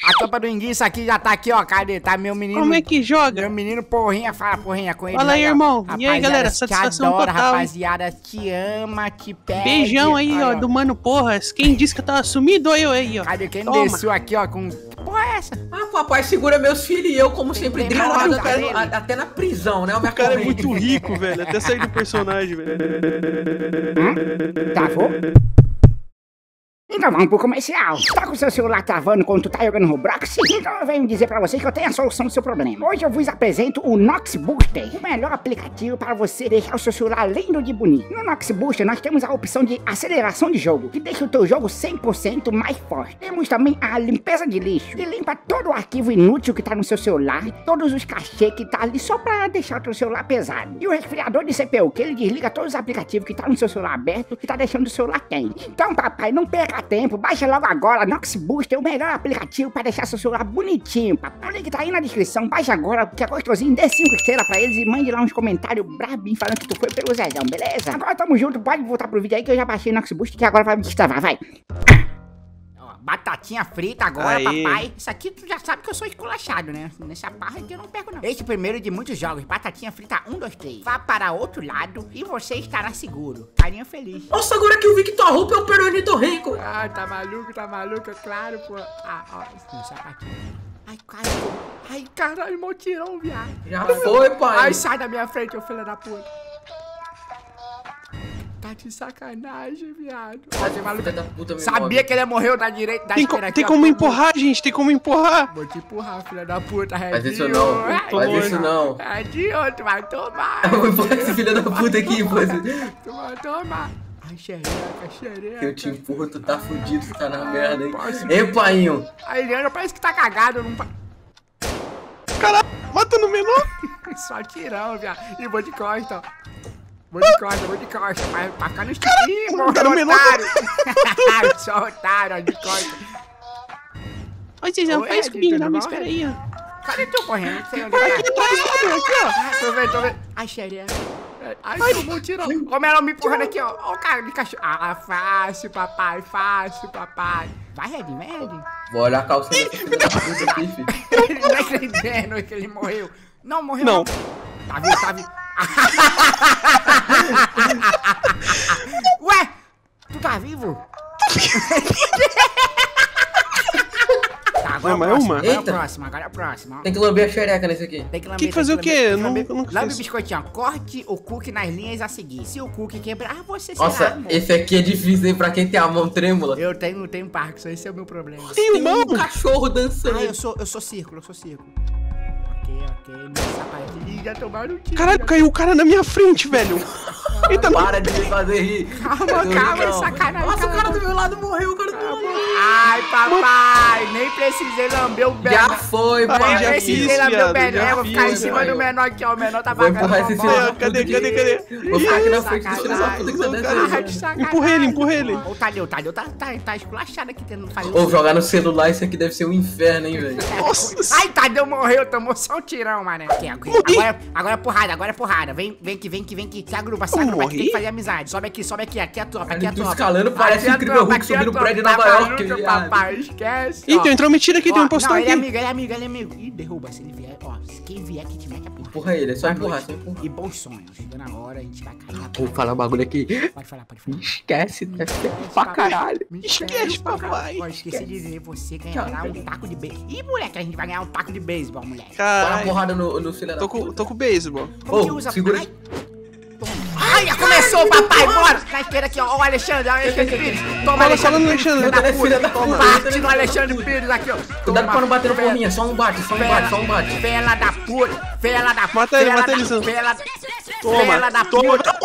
A tampa do enguiça aqui já tá aqui, ó. Cadê? Tá meu menino. Como é que joga? Meu menino porrinha, fala porrinha com ele. Fala aí, ó. irmão. E aí, galera, te satisfação adora, total, rapaziada. Te ama, te pede. Beijão aí, Olha, ó, do Mano Porras. Quem disse que eu tava sumido? Eu aí, ó. Cadê quem Toma. desceu aqui, ó, com... Que porra é essa? Ah, papai segura meus filhos e eu, como sempre, tem grilado nada, até, até na prisão, né? O, O cara é muito rico, velho. Até sair do personagem, velho. Travou? Então vamos pro comercial. Tá com seu celular travando quando tu tá jogando Roblox? Então eu venho dizer pra vocês que eu tenho a solução do seu problema. Hoje eu vos apresento o Nox Booster, o melhor aplicativo para você deixar o seu celular lindo de bonito. No Nox Booster nós temos a opção de aceleração de jogo, que deixa o teu jogo 100% mais forte. Temos também a limpeza de lixo, que limpa todo o arquivo inútil que tá no seu celular todos os cachê que tá ali só pra deixar o teu celular pesado. E o resfriador de CPU, que ele desliga todos os aplicativos que tá no seu celular aberto e tá deixando o celular quente. Então, papai, não perca tempo, baixa logo agora Nox Booster, o melhor aplicativo para deixar seu celular bonitinho. O link tá aí na descrição, baixa agora, que é gostosinho, dê 5 estrelas pra eles e mande lá uns comentários brabinhos falando que tu foi pelo Zezão, beleza? Agora tamo junto, pode voltar pro vídeo aí que eu já baixei Nox Booster, que agora vai me destravar, vai. Ó, Batatinha frita agora, Aí. papai. Isso aqui tu já sabe que eu sou esculachado, né? Nessa barra aqui eu não pego, não. Este primeiro de muitos jogos, batatinha frita 1, 2, 3. Vá para outro lado e você estará seguro. Carinha feliz. Nossa, agora que eu vi que tua roupa é o Peronito Rico. Ah, tá maluco, tá maluco, é claro, pô. Ah, ó, esse sapatinho. Ai, caralho. Ai, caralho, mó tirão, viado. Já foi, pai. Ai, sai da minha frente, ô filho da puta. Tá de sacanagem, viado. Puta, Sabia nome. que ele morreu da direita, da Tem, co- aqui, tem ó. como empurrar, gente. Tem como empurrar. Vou te empurrar, filha da puta, Faz isso não, Ai, faz isso não. Redinho, tu vai tomar. Eu vou empurrar esse filho da puta aqui, pô. Tu vai tomar. Ai, xereca, xereca. Eu te empurro, tu tá fudido, tu tá na merda, hein. Ei, painho. A Eliana parece que tá cagado, não... pa- Caralho, mata no menor. Só tirão, viado. E vou de costa, ó. Vou de costa, vou de costa, pra, pra ficar no tá no menor. otário. Só otário, ó, de costa. Ô, Oi, faz comigo, não bom? espera aí, ó. Cadê tu correndo? Não sei onde Aqui tá. atrás, aqui, ó. Ai, tô vendo, tô vendo. Ai, xereca. Ai, tomou um tirão. Como ela me empurrando aqui, ó. Ó o cara de cachorro. Ah, fácil, papai, fácil, papai. Vai, Red, vai, Red. Vou olhar a calça filho. Ele não é acreditando que ele morreu. Não, morreu Não. Tá vivo, tá vivo. Ué, tu tá vivo? tá, agora Não, é uma? agora é o Eita. próximo, agora é o próximo. ó. Tem que lamber a xereca nesse aqui. Tem que lamber, Tem que fazer tem o quê? Eu que nunca- Lambe o fiz. biscoitinho, ó. corte o cookie nas linhas a seguir. Se o cookie quebrar, você será Nossa, amor. esse aqui é difícil, hein, pra quem tem a mão trêmula. Eu tenho, tenho Parkinson, esse é o meu problema. Tem Tem mão. um cachorro dançando. Ah, eu sou, eu sou círculo, eu sou círculo. Ok, ok, meu sapatinho. Ih, já tomaram um tiro. Caralho, já. caiu o cara na minha frente, velho. Eita, não. Para de me fazer rir. Calma, calma, não. sacanagem, Nossa, o cara do meu lado morreu, o cara do meu lado morreu. Ai, papai, nem precisei lamber o Já Bené. foi, Ah, Nem pai. já precisei fiz, lamber o já vou ficar em cima do menor aqui, ó. O menor tá pagando esse bola. Cadê, cadê, cadê? Vou ficar aqui na frente filhos da puta que tá sacanagem. dançando. Ah, de sacanagem. Empurra ele, empurra ele. Ô, Tadeu, Tadeu tá, tá, tá esculachado aqui tentando fazer Ou jogar no celular, isso aqui deve ser um inferno, hein, velho. Nossa. Ai, Tadeu morreu, tomou só um tirão, mané. Aqui, agora, Morri. agora, agora é porrada, agora é porrada. Vem, vem que vem que vem que se agrupa, se agrupa, que morri? tem que fazer amizade. Sobe aqui, sobe aqui, aqui é a tropa, aqui é a tropa. escalando parece Aqui é a incrível Hulk aqui é a subindo o prédio de Nova Tá York, papai, esquece. Ih, tem um intrometido aqui, tem um impostor não, ele é aqui. amigo, ele é amigo, ele é amigo. Ih, derruba, se ele vier, ó, se quem vier que te mete a porra. Empurra ele, é só empurrar, só empurrar. E bons sonhos, chegando na hora, a gente vai cair. Vou falar um bagulho aqui. Pode falar, pode falar. Esquece, ser pra caralho. Me Esquece, papai. Esqueci de dizer, você ganhará um taco de beisebol. Ih, moleque, a gente vai ganhar um taco de beisebol, moleque. Dá uma porrada no, no filho da Tô com, puta. tô com beisebol. Como que Ô, usa? segura Ai. Toma. Ai, já começou, papai, bora! Na esquerda aqui, ó, o Alexandre, ó, o Alexandre Pires. Toma, Fala, Alexandre no Alexandre. filho da Filha puta. da puta. Bate no Alexandre Pires aqui, ó. Cuidado Toma. pra não bater no porrinha, só um bate, só um bate, só um bate. Fela da puta, fela da puta. Mata ele, mata da- ele. Fela, Toma, fela da toma. puta.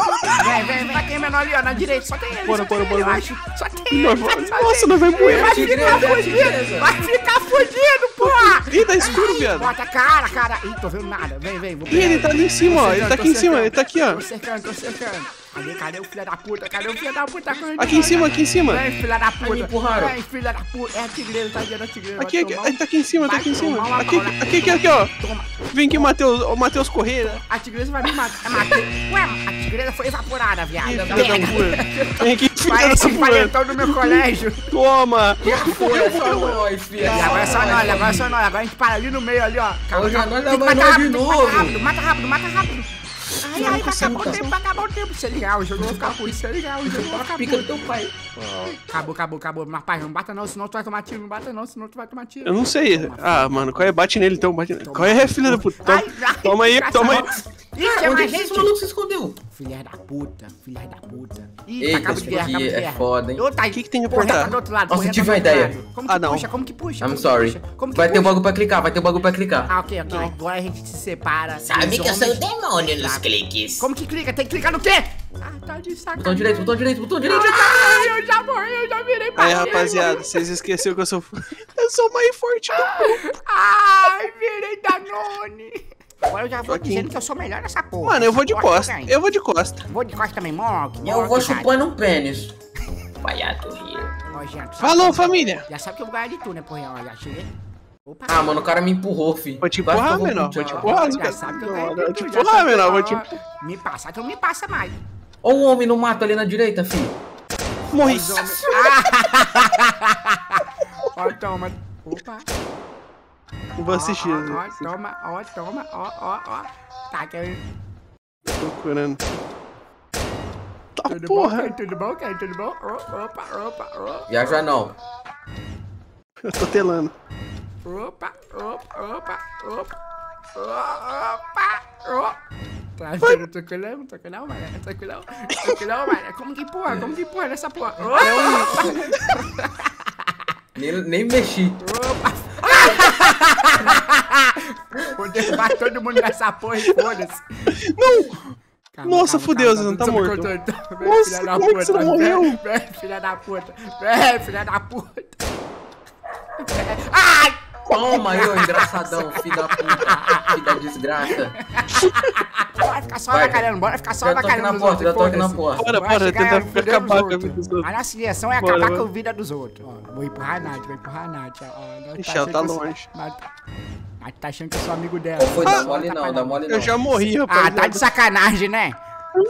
Vem, vem, vem. Tem menor ali, ó, na direita, só tem ele. Bora, só bora, bora, eu acho. Só tem ele. Nossa, ele. nós vamos morrer. Vai ficar fudido, vai ficar fudido, porra. Ih, tá escuro, viado. Bota a cara, cara. Ih, tô vendo nada. Vem, vem. Ih, ele tá ali em cima, ó. Ele tá aqui em cima, ele tá aqui, ó. Tô cercando, tô cercando. Cadê, cadê o filho da puta? Cadê o filho da puta? Aqui em cima, aqui em cima. Vem, filha da puta. me empurraram. Vem, filha da puta. É a tigreira, tá vendo a tigreira. Aqui, aqui, um- tá aqui em cima, tá vai aqui em cima. Aqui, bala. aqui, aqui, aqui, ó. Toma. Vem aqui, Matheus, o Matheus Correia. A tigresa vai me matar. É matar. Ué, a tigresa foi evaporada, viado. Filha da puta. Vem aqui, filha da puta. valentão do meu colégio. Toma. Foi, é só nós, filha. E agora é só nós, agora é só nós. Agora a gente para ali no meio, ali, ó. É que matar novo. rápido, mata rápido, mata rápido. Ai, ai, vai acabar o tempo, vai acabar o tempo. Se eu ligar o jogo, vou ficar puto. Se eu ligar o jogo, vou ficar Pica do teu pai. Acabou, acabou, acabou. Mas, pai, não bata não, senão tu vai tomar tiro. Não bata não, senão tu vai tomar tiro. Eu não sei. Ah, mano, qual é? Bate nele então, bate nele. Qual é, filha da puta? Toma, aí, toma aí. Tinha Onde mais é que esse gente. maluco se escondeu? Filha da puta, filha da puta. Ih, Eita, tá cabo de guerra, aqui cabo de é guerra. foda, hein? Ô, tá, O que que tem que apertar? do outro lado, Nossa, porreta tive uma ideia. Como Ah, que não. puxa, como que puxa? I'm sorry. puxa? Como que Vai ter um bagulho pra clicar, vai ter um bagulho pra clicar. Ah, ok, ok. Agora a gente se separa. Sabe que eu sou o demônio nos cliques. Como que clica? Tem que clicar no quê? Ah, tá de sacanagem. Botão direito, botão direito, botão direito. Ai, eu já morri, eu já virei pra Aí, rapaziada, vocês esqueceram que eu sou. Eu sou o mais forte do grupo. Ai, virei Danone. Agora eu já vou Aqui. dizendo que eu sou melhor nessa porra. Mano, eu vou de costa. porra Eu vou de costa. Vou de costa também, Monk. Eu vou chupar no pênis. Ó, gente, Falou, família. Já sabe que eu vou ganhar de tu, né, porra? Ó, já cheguei. Opa. Ah, mano, o cara me empurrou, fi. Vou te empurrar, vou menor. Vou te empurrar, já cara. sabe que eu Não, ganhei não, de te empurrar, menor. Vou te. Me passa, que eu me passa mais. Ó o homem no mato ali na direita, fi. Morri. Homens- Ó, toma. Opa. Vou assistir. Ó, ó, ó, toma, ó, toma, ó, ó, ó. Tá querendo. Procurando. Tá Tudo porra. bom, Tudo bom, cara? Tudo bom? Opa, opa, opa. Viaja não. Eu tô telando. Opa, opa, opa, opa. Opa, opa. Tranquilo, tranquilão, tranquilão, mano. Tranquilão, tranquilão, mano. Como que empurra? Como que empurra nessa porra? Opa, Nem, nem mexi. opa. Vou derrubar todo mundo nessa porra e foda-se. Não! Calma, Nossa, calma, fudeu, calma, você não tá morto. tá? Vem, Nossa, filha da como é que você puta, não morreu? Filha da puta. Vem, filha da puta. Ai! Toma aí, ô engraçadão, filho da puta. Filho da desgraça. Bora ficar só avacalhando, bora ficar só Já tô aqui avacalhando na nos porta, já outros, tô aqui na porta. Bora, Bora bora, chegar tentar a fuder acabar com a vida dos outros. A nossa direção é Bora, acabar bora. com a vida dos outros. Ó, vou empurrar a Nath, vou empurrar a Nath. Ó, Ixi, tá ela tá eu longe. Nath, Nath tá achando que eu sou amigo dela. Ou foi Ah, dar mole tá não, dá mole não. Eu já morri, Ah, rapaziada. tá de sacanagem, né?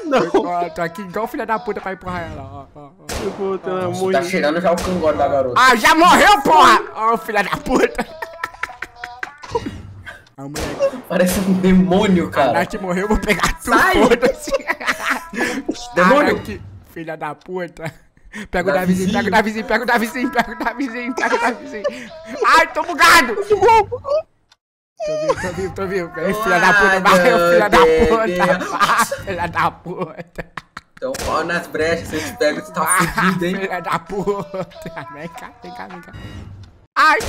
Não, Ó, tô aqui igual filha da puta pra empurrar ela. Ó, eu vou ter uma Tá cheirando já o cangoro da garota. Ah, já morreu, porra! Ó, filha da puta. Ah, moleque, Parece um demônio, a cara. Nath morreu, eu vou pegar tudo, Sai! Demônio! Ah, que filha da puta. Pega o Da Davizinho, pega o Davizinho, pega o Davizinho, pega o Davizinho, pega o Davizinho. Ai, tô bugado! Tô vivo, tô vivo, tô vivo. Aí, filha da puta, vai, filha da puta. Filha da puta. Então, pau nas brechas, vocês pegam, você tá Vai, fudido, hein? filha da puta. Vem cá, vem cá, vem cá. Ai,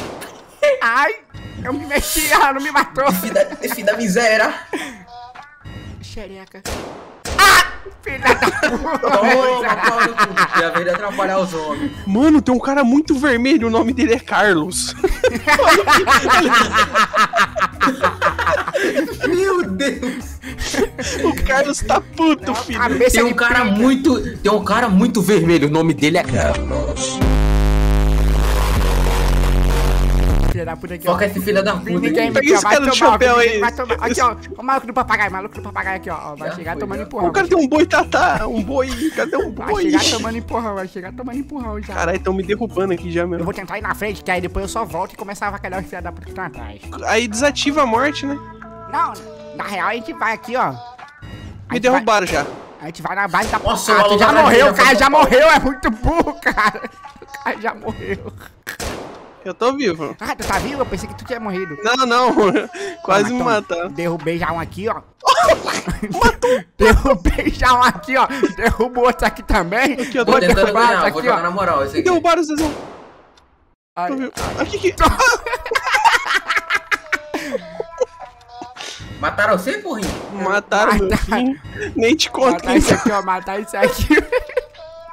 ai, eu me mexi, ela não me matou. Da, filho da miséria. Xereca. Filha da puta. Já veio de atrapalhar os homens. Mano, tem um cara muito vermelho, o nome dele é Carlos. Meu Deus. o Carlos tá puto, filho. Tem um cara muito. Tem um cara muito vermelho. O nome dele é. Filha da puta aqui, ó. Foca esse filho da puta. Ninguém ó, esse vai cara do chapéu aí. Vai tomar. Aqui, ó. O maluco do papagaio, maluco do papagaio aqui, ó. Vai chegar tomando empurrão. O cara tem um boi tatá, um boi. Cadê um Vai boi? chegar tomando empurrão, vai chegar tomando empurrão já. Caralho, tão me derrubando aqui já, Eu meu. vou tentar ir na frente, que aí depois eu só volto e começar a avacalhar os filha da puta que estão atrás. Aí desativa a morte, né? Não, na real a gente vai aqui, ó. Me derrubaram já. vai- A gente vai na base da Nossa, Ah, o tu já morreu, o cara já morreu, é muito burro, cara. O cara já morreu. Eu tô vivo. Ah, tu tá vivo? Eu pensei que tu tinha morrido. Não, não. Quase me mataram. Derrubei já um aqui, ó. Derrubei já um aqui, ó. Derrubo outro aqui também. Aqui, eu Tô tô tentando derrubar ganhar, vou aqui, jogar ó. na moral esse aqui. Derrubaram, Zezão. Ai, Tô vivo. Aqui, aqui. Mataram você, porrinho? Mataram Mataram. Nem te conto Matar isso aqui, ó. Matar isso aqui.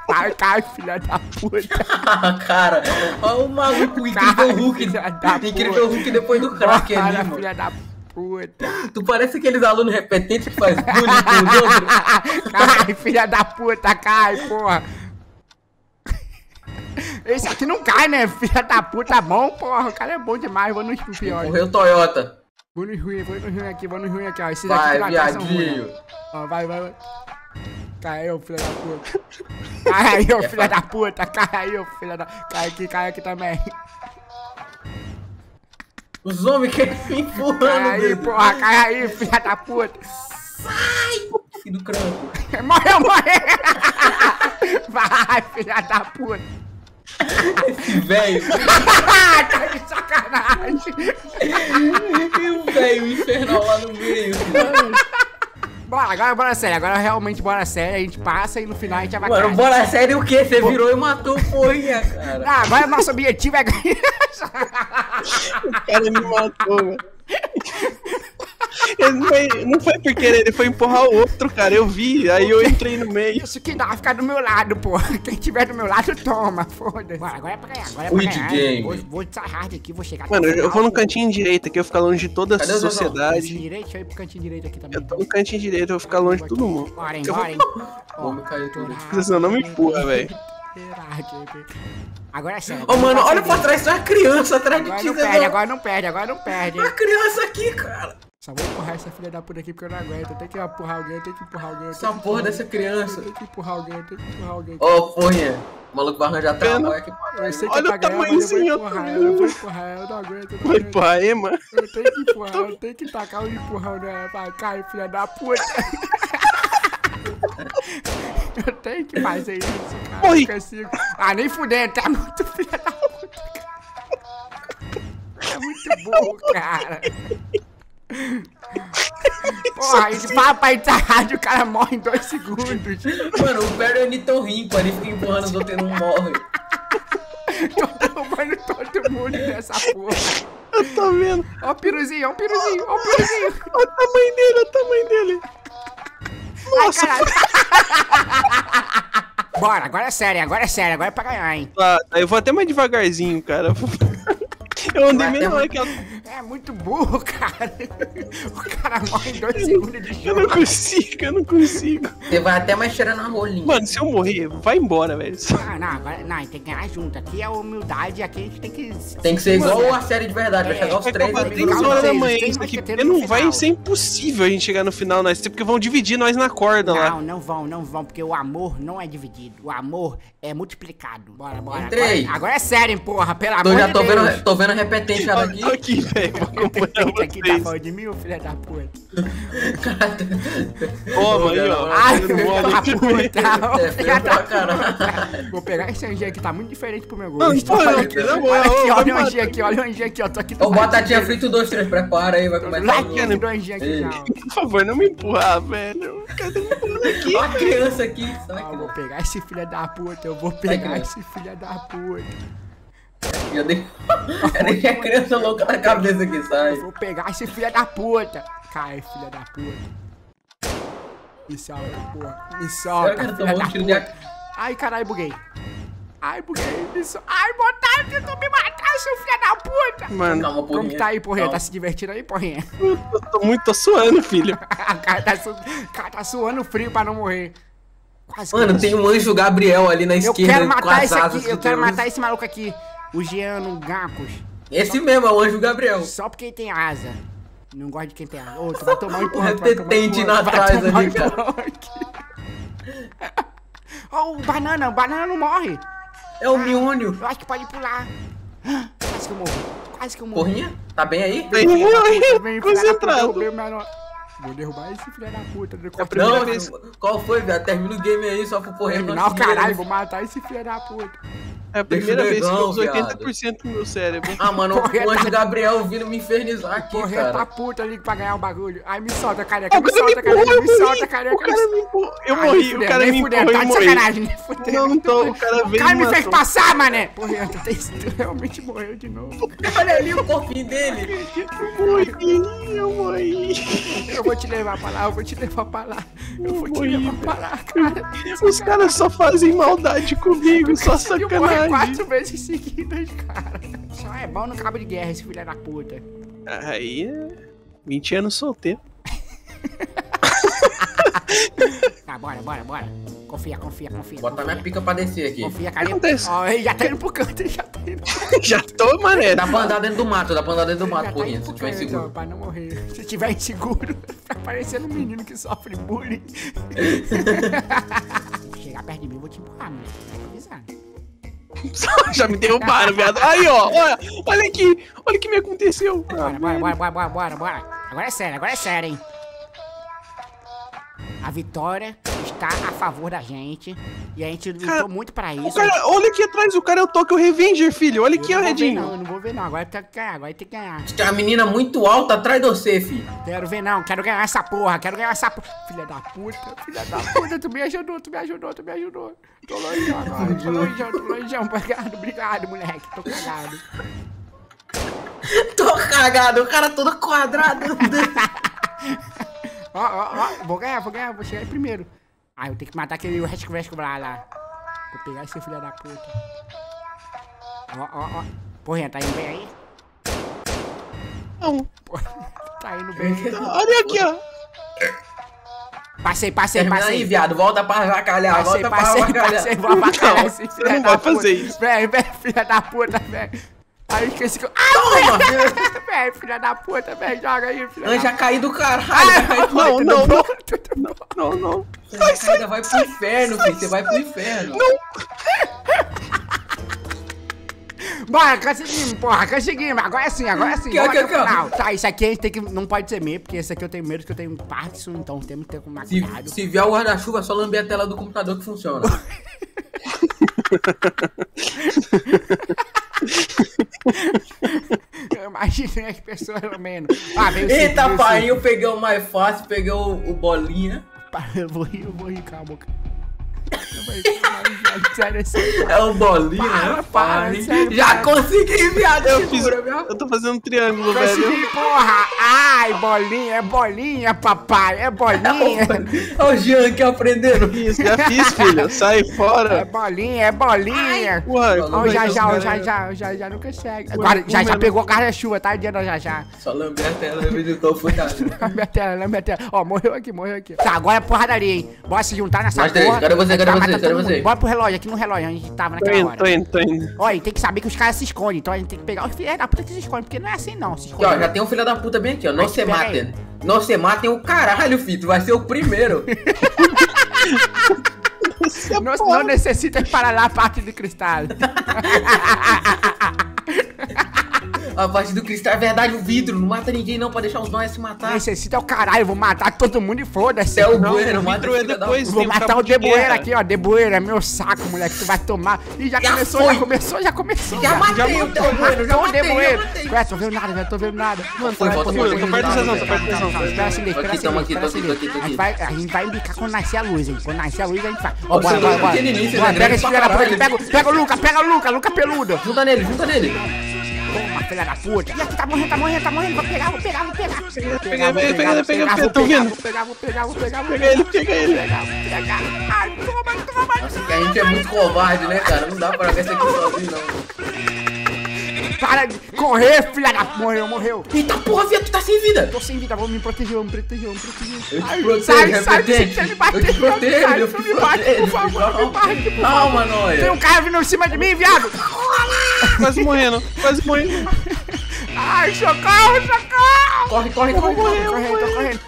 Vai, cai, filha da puta. Cara. Olha o maluco, o incrível Hulk. filha da Incrível Hulk depois do crack ali, mano. filha da puta. Tu parece aqueles alunos repetentes que faz bullying com os outros. Cai, filha da puta, cai, porra. Esse aqui não cai, né? Filha da puta, bom, porra. O cara é bom demais. Vou nos piores. Morreu Toyota. Vou nos ruins, vou nos ruins aqui, vou nos ruins aqui, ó. Esses Vai, aqui viadinho. ruins. Ó, vai, vai, vai. Caiu, filha da puta. Caiu, filha da puta. Caiu, filha da... Cai aqui, cai aqui também. Os homens que me empurrando. Cai aí, porra. Cai aí, filha da puta. Filho do crampo. Morreu, morreu. Vai, filha da puta. Esse velho. tá de sacanagem. E o velho infernal lá no meio. filho. Bora, agora bora sério. Agora realmente bora sério. A gente passa e no final a gente já vai Mano, bora sério o quê? Você virou e matou o porrinha, cara. Ah, agora nosso objetivo é ganhar. O cara me matou, velho. Ele não foi, não foi por querer, ele foi empurrar o outro, cara. Eu vi, aí eu entrei no meio. Isso que dá, ficar do meu lado, pô. Quem tiver do meu lado, toma. Foda-se. Bora, agora é pra ganhar. Agora é pra Quit ganhar. game. Vou, vou de hard aqui, vou chegar Mano, o eu vou no cantinho direito aqui, eu vou ficar longe de toda a Cadê Zezão? Cantinho sociedade. direito, deixa eu ir pro cantinho direito aqui também. Eu tô no cantinho direito, eu vou ficar longe de todo mundo. Bora, hein, Eu bora, hein. Homem caiu tudo. Não me empurra, velho. Agora é sério. Ô, mano, agora olha pra trás, tem uma criança atrás de Agora ti, não perde, agora não perde, agora não perde. Uma criança aqui, cara. Só vou empurrar essa filha da puta aqui porque eu não aguento. Eu tenho que empurrar alguém, eu tenho que empurrar alguém. Essa que porra empurrar dessa criança. Eu tenho que empurrar alguém, eu tenho que empurrar alguém. Ô, porrinha. O maluco vai arranjar trabalho aqui pra Eu sei que Olha é o pra ganhar, mas eu vou empurrar tá ela, eu vou empurrar ela, eu não aguento, eu não Vai empurrar aí, mano. Eu tenho que empurrar, eu tenho que tacar o empurrão nela. Vai, cai, filha da puta. Eu tenho que fazer isso, cara. Oi. Eu consigo. Ah, nem fudendo, tá muito filha da puta, cara. É muito burro, cara. Porra, ele fala pra rádio, o cara morre em dois segundos. Mano, o Perry é nitorrinco, ele fica empurrando os outros e não morre. Tô derrubando todo mundo nessa porra. Eu tô vendo. Ó o piruzinho, ó o piruzinho, ó o piruzinho. Olha o tamanho dele, olha o tamanho dele. Ai, Nossa, caralho. Bora, agora é sério, agora é sério, agora é pra ganhar, hein? tá, eu vou até mais devagarzinho, cara. Eu andei Vai, lá que ela. Muito burro, cara. O cara morre em dois segundos de Eu não consigo, eu não consigo. Você vai até mais cheirando a rolinha. Mano, se eu morrer, vai embora, velho. Ah, não, agora, não, tem que ganhar junto. Aqui é humildade, aqui a gente tem que... Tem que ser igual Mano, a série de verdade, vai É, chegar os Vai três. 3 lá, horas da manhã isso vai aqui, não vai ser impossível a gente chegar no final, nós, porque vão dividir nós na corda lá. Não, não vão, não vão, porque o amor não é dividido. O amor é multiplicado. Bora, bora. Entrei. Agora, agora é sério, hein, porra, pelo Tô, amor já de tô Deus. vendo, tô vendo a repetente já daqui. tô aqui, velho, vou acompanhar Gente aqui tá vocês. falando de mim, ô filha da puta. Toma aí, ó. Ai, filha da aqui puta. É filha da. Vou pegar esse anjinho aqui, tá muito diferente pro meu gosto. não, aqui, moral, olha aqui, vai olha o anjinho aqui, olha o anjinho aqui, ó. Tô aqui Ô, batatinha frita 2, 3, prepara aí, vai começar Like o aqui do anjinho aqui já. Por favor, não me empurrar, velho. Cadê me empurrando aqui? Ó a criança aqui. Eu vou aqui. pegar esse filho da puta, eu vou pegar esse filho da puta. Já dei... Já deixei a criança louca na cabeça aqui, sai. Eu vou pegar esse filho da puta. Cai, filha da puta. Me solta, porra. Me solta, que eu tomou da de puta. Ai, caralho, buguei. Ai, buguei. Me solta. Ai, botaram, tentou me matar, seu filho da puta. Mano, Calma, Como porrinha. que tá aí, porrinha? Calma. Tá se divertindo aí, porrinha? eu tô muito tô suando, filho. o cara tá, su... cara tá suando frio pra não morrer. Quase que Mano, eu- tem um anjo Gabriel ali na Eu esquerda. quero com matar esse aqui, eu quero luz. matar esse maluco aqui. O Giano Gacos. Esse mesmo é o anjo Gabriel. Só porque ele tem asa. Não gosto de quem tem asa. Ô, tu vai tomar um empurrão, um repetente empurrão, na trás ali, cara. Ó, o banana, o banana não morre. É o Miúnio. Eu acho que pode pular. Quase que eu morro. Quase que eu morro. Porrinha, tá bem aí? Da puta, concentrado. Vou derrubar esse filho da puta. É a primeira Não, vez. qual foi, viado? Termina o game aí só pro porrinha Terminar o conseguir, caralho, vou matar esse filho da puta. É a primeira o vez que eu uso viado. 80% do meu cérebro. Ah, mano, Porra, o anjo tá- Gabriel vindo me infernizar aqui, Correr cara. pra puta ali pra ganhar o bagulho. Ai, me solta, careca. O Me cara me solta, careca. eu Me solta, careca. O cara me empurrou. Eu Ai, morri, o cara me empurrou Tá e de morri. sacanagem. Não, não tô, o cara O veio cara e me fez passar, mané. Porra, tu, tu realmente morreu de novo. Olha ali o corpinho dele. Eu morri, eu morri. Eu vou te levar pra lá, eu vou te levar pra lá. Eu vou te levar pra lá, cara. Os caras só fazem maldade comigo, só Conseguiu quatro vezes seguidas, cara. Só é bom no cabo de guerra esse filho da puta. Aí, 20 anos solteiro. Tá, bora, bora, bora. Confia, confia, confia. Botar confia. minha pica pra descer aqui. Confia, cadê? acontece? Ó, ele já tá indo pro canto, ele já tá indo. Já tô, mané. Dá pra andar dentro do mato, dá pra andar dentro do mato, tá porrinha, indo se tiver canto, ó, seguro. pra não morrer. Se tiver inseguro, tá parecendo um menino que sofre bullying. Chegar perto de mim, eu vou te empurrar, moleque. Tá avisando. Já me derrubaram, viado. Aí, ó. Olha, olha aqui. Olha o que me aconteceu. Bora, bora, bora, bora, bora, bora. Agora é sério, agora é sério, hein? Vitória está a favor da gente. E a gente lutou Cara, muito pra O isso. cara, olha aqui atrás, o cara é o Tokyo Revenger, filho. Olha aqui, eu ó, não vou ver, não, Redinho. eu não vou ver não. Agora tem que ganhar, agora tem que ganhar. Tem uma menina muito alta atrás de você, filho. Quero ver não, quero ganhar essa porra, quero ganhar essa porra. Filha da puta, filha da puta, tu me ajudou, tu me ajudou, tu me ajudou. Tô longeão agora, tô longeão, tô longeão. Obrigado, obrigado, moleque, tô cagado. Tô cagado, o cara todo quadrado. Ó, ó, ó, vou ganhar, vou ganhar, vou chegar aí primeiro. Ah, eu tenho que matar aquele Rescue Rescue lá, lá. Vou pegar esse filho da puta. Ó, ó, ó. Porra, tá indo bem aí? Não. Porra, tá indo bem. Olha aqui, ó. Passei, passei, Termina passei. aí, viado, volta pra avacalhar, Passei, volta pra passei, avacalhar. passei, vou avacalhar Não, você não vai puta. fazer isso. Vem, vem, filha da puta, vem. Aí esqueci que eu... Ah, Toma! vem, filha da puta, vem, joga aí, filha já caí do caralho, Ah, já caí do Não, não, não. bom. Não, não. Você ainda vai pro inferno, filho, você vai pro inferno. Bora, conseguimos, porra, conseguimos. Agora sim, agora sim. Vamos aqui, até o aqui, ó. final. Tá, isso aqui a gente tem que. Não pode ser meio, porque esse aqui eu tenho medo que eu tenho Parkinson, então temos que ter com mais Se, cuidado. se vier o guarda-chuva, é só lamber a tela do computador que funciona. Eu imaginei as pessoas menos. Ah, Eita, Cid, veio o pai, Cid. eu peguei o mais fácil, peguei o, bolinha. Eu vou rir, eu vou rir, calma. Eu É o bolinha, Para, né? para, pai? sério, Já para. consegui, viado. Eu fiz. Eu tô fazendo um triângulo, velho. Consegui, porra! Ai, bolinha, é bolinha, papai, é bolinha. Olha o Jean aqui aprendendo. Isso, já fiz, filho. Sai É fora. bolinha, é bolinha. Uai, Não, Ó, não o vai já não, já, o cara. já já, o já já não consegue. Agora, já já é, pegou o guarda-chuva, tá? Dizendo já já. Só lamber a tela, visitou, foi nada. Lambe a tela, lambe a tela. Ó, morreu aqui, morreu aqui. Tá, agora é porradaria, hein? Bora se juntar nessa Nós três, porra. cadê você, você, todo você? mundo. Bora pro relógio, aqui no relógio, onde a gente tava Tô naquela indo, hora. tô indo, tô indo. Olha, tem que saber que os caras se escondem, então a gente tem que pegar os filhos da puta que se escondem, porque não é assim não, se Aqui, ó, esconde. já tem um filho da puta bem aqui, ó. Não se matem. Não se matem o caralho, filho. Tu vai ser o primeiro. Não, não necessita parar lá a parte de cristal. A parte do cristal é verdade, o vidro. Não mata ninguém não, pra deixar os nós se matar. necessita é o caralho, eu vou matar todo mundo e foda-se. É o Não, bueno, o mata vidro é depois. Vou matar o de Deboeira aqui, ó. Deboeira, meu saco, moleque. Tu vai tomar. Ih, já Já começou, foi. já começou, já começou. Já matei o teu bueno, já Matou o matei, já. Ué, tô vendo nada, velho, tô vendo nada. Mano, Foi, volta, volta, tô perto sessão, tô perto sessão. Espera acender, espera acender, A gente vai- embicar quando nascer a luz, hein. Quando nascer a luz, a gente vai. Ó, bora, bora, é bora. é Pega esse pra filho da puta aqui, pega o Luca, pega o Luca, Luca peludo. Junta nele, junta nele. Filha da puta. E aqui tá morrendo, tá morrendo, tá morrendo. Vou pegar, vou pegar, vou pegar. Vou Pega, pega, pega, vou pega, pega, tô pegar, vendo. Vou pegar, vou pegar, vou pegar, Pega pegar. ele, pega ele. Pegar, vou pegar. Ai, toma, toma. Nossa, que a gente é muito covarde, né, cara? Não dá pra ver esse aqui sozinho, não. Para de correr, filha da... Morreu, morreu. Eita porra, viado, tu tá sem vida. Tô sem vida, vou me proteger, vou me proteger, vou me proteger. Eu te Ai, protejo, sai, sai, me bater, Eu te protejo, sai, eu não te me bate, protejo. por favor, não me bate, por favor. Calma, Tem Noia. um cara vindo em cima de mim, viado. Quase morrendo, quase morrendo. Ai, socorro, socorro. Corre, corre, corre, corre. correndo, tô correndo,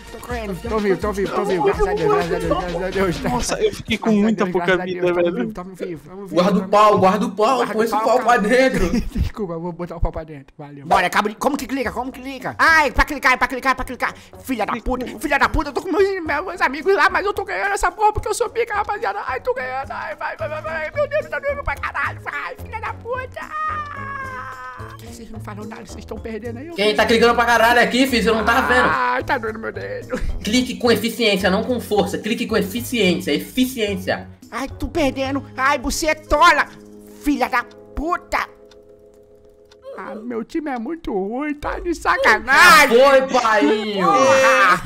tô vivo, tô vivo, tô vivo. Graças a Deus, graças a Deus, graças a Deus. Nossa, eu fiquei com muita pouca vida, velho. vivo, Tamo vivo, tamo vivo. Guarda o pau, guarda o pau, põe o esse pau, pra dentro. Desculpa, vou botar o pau pra dentro. Valeu. Bora, cabo de... Como que clica? Como que clica? Ai, pra clicar, pra clicar, pra clicar. Filha da puta, filha da puta. Eu tô com meus, meus amigos lá, mas eu tô ganhando essa porra porque eu sou pica, rapaziada. Ai, tô ganhando. Ai, vai, vai, vai, vai. Meu Deus, tá doendo pra caralho. Ai, filha da puta. Vocês não falam nada, vocês estão perdendo aí. Quem tá clicando pra caralho aqui, filho, você não tá vendo. Ai, tá doendo meu dedo. Clique com eficiência, não com força. Clique com eficiência, eficiência. Ai, tô perdendo. Ai, você é tola. Filha da puta. Ah, meu time é muito ruim, tá de sacanagem. Foi. Porra.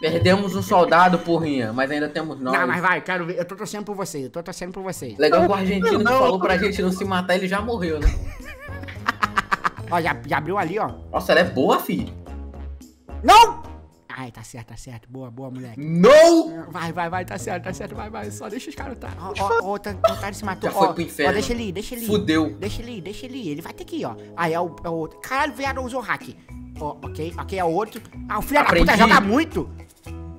Perdemos um soldado, porrinha, mas ainda temos nós. Não, mas vai, quero ver. Eu tô torcendo por vocês, eu tô torcendo por vocês. Legal que o argentino que Não. falou pra gente não se matar, ele já morreu, né? Ó, já, já abriu ali, ó. Nossa, ela é boa, filho. Não! Ai, tá certo, tá certo. Boa, boa, moleque. Não! Vai, vai, vai, tá certo, tá certo, vai, vai. Só deixa os caras tá. Ó, ó, ó, o Ota- o Otário se matou. Já foi ó, pro inferno. Ó, deixa ele ir, deixa ele ir. Fudeu. Deixa ele ir, deixa ele ir. Ele vai ter que ir, ó. Aí é o. É o caralho, viado usou hack. Ó, ok, ok, é o outro. Ah, o filho da puta Aprendi. joga muito.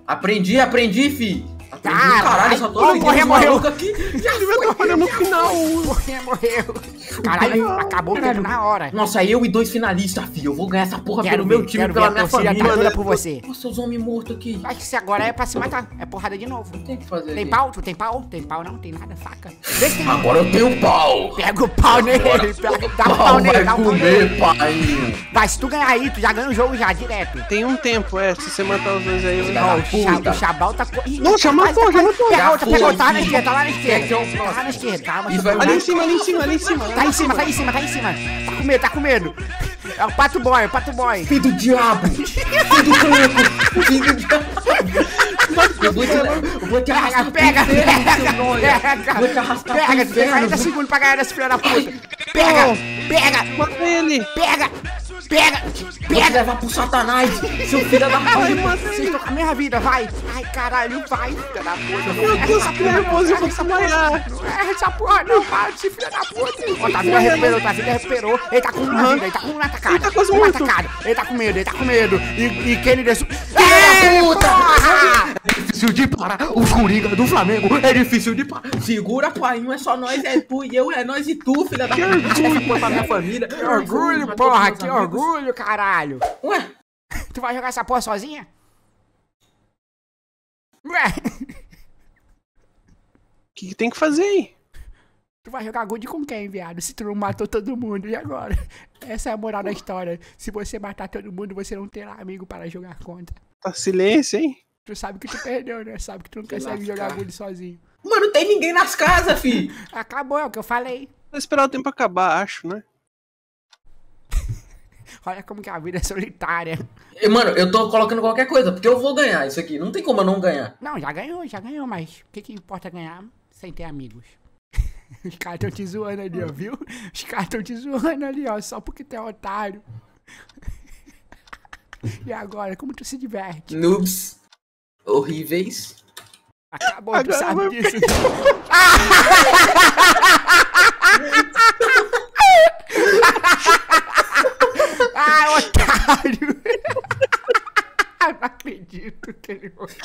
Aprendi, aprendi, fi. Aprendi, Caralho, caralho, só tô vendo morreu, morreu. aqui. Já foi. Olha no final. Morreu, morreu. Caralho, acabou o tempo na hora. Nossa, eu e dois finalistas, fi. Eu vou ganhar essa porra Quero pelo ver, meu time, quero pela ver, minha tá família. toda por você. Nossa, os homens mortos aqui. Acho que se agora é pra se matar. É porrada de novo. Tem que fazer Tem pau? Tu tem pau? Tem pau não? Tem nada, faca. Tem Agora eu tenho pau. Pega o pau nele, pega, dá um pau Pau nele, vai dá um pau comer, nele. pai. Vai, se tu ganhar aí, tu já ganha o jogo já, direto. Tem um tempo, é. Se você matar os dois aí, eu da o, o Chabal tá... Ih, Não, tá matou, tá já quase. matou. Pega outra, pega outra, tá lá na foi, esquerda, tá lá na esquerda. o Tá lá na esquerda, calma. Calma. Ali em cima, ali em cima, ali em cima. Tá em cima, tá em cima, tá em cima. Tá com medo, tá com medo. É o Pato Boy, o Pato Boy. Filho do diabo! Filho do caneco! Filho do diabo! Eu vou te, eu vou te arrastar Pega, pro pega, inferno, pega, pega. Vou te arrastar pro Pega, tu tem 40 inferno. segundos pra ganhar desse filho da puta. Pega, pega, ele. pega, pega, Vou levar pro satanás, seu filho da puta! Vocês estão com a mesma vida, vai. Ai, caralho, vai, filha da puta. Meu Deus, que nervoso, eu vou desmaiar. Não é essa porra, não, para de filha da puta. Ó, tá vida recuperou, tá vida recuperou. Ele tá com uma vida, ele tá com uma atacada. Ele tá quase uma morto. atacada. Ele tá com medo, ele tá com medo. E, e Kenny desceu. Filha da puta! É difícil de parar, o Coringa do Flamengo é difícil de parar. Segura, pai, é só nós, é tu e eu, é nós e tu, filha da puta. Essa porra pra minha família. Que orgulho, porra, que orgulho, caralho. Ué, Tu vai jogar essa porra sozinha? Ué, O que, que tem que fazer aí? tu vai jogar good com quem, viado? Se tu não matou todo mundo, e agora? Essa é a moral da história. Se você matar todo mundo, você não terá amigo para jogar contra. Tá silêncio, hein? Tu sabe que tu perdeu, né? Sabe que tu não consegue jogar good sozinho. mano, não tem ninguém nas casas, fi. Acabou, é o que eu falei. Vou esperar o tempo acabar, acho, né? Olha como que a vida é solitária. E, Mano, eu tô colocando qualquer coisa, porque eu vou ganhar isso aqui. Não tem como eu não ganhar. Não, já ganhou, já ganhou, mas o que, que importa ganhar sem ter amigos? Os caras tão te zoando ali, ó, viu? Os caras tão te zoando ali, ó, só porque tu é otário. E agora, como tu se diverte? Noobs horríveis. Acabou, tu sabe disso. otário! Não acredito que ele morreu.